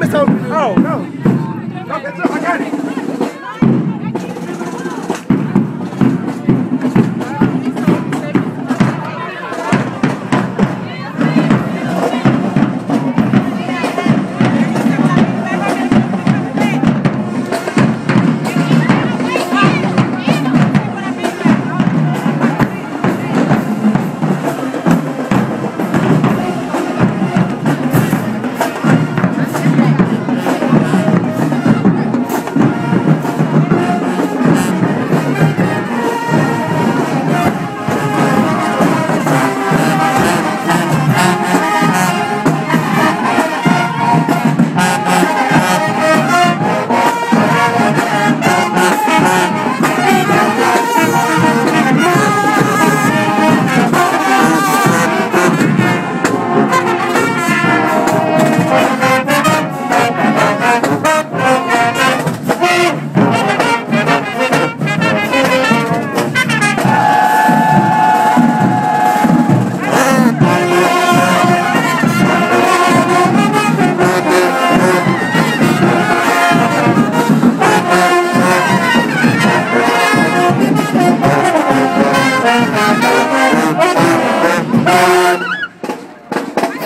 me so. Oh, no. No, that's up. I got it.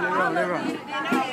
Leva, leva.